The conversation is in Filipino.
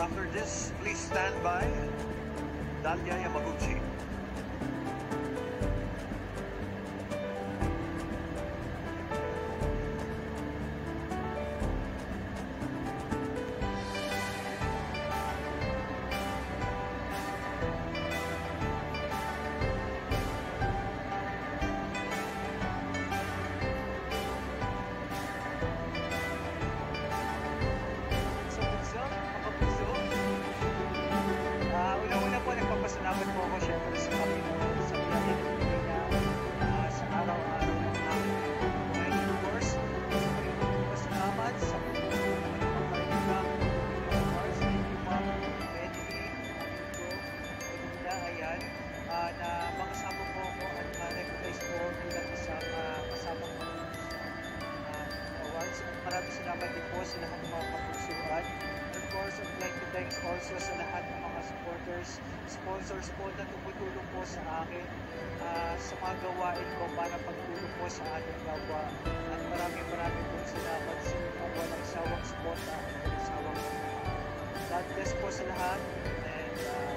After this, please stand by. Dalia Yamaguchi. Maraming salamat din po sa lahat ng mga kapusuan. And of course, I'd like to thanks also sa lahat ng mga supporters, sponsors po na tumutulong po sa akin ah, sa mga gawain ko para pagtulong po sa ating gawa. At maraming maraming po salamat sa inyong walang sawang suporta at sawang God bless po sa lahat. And uh,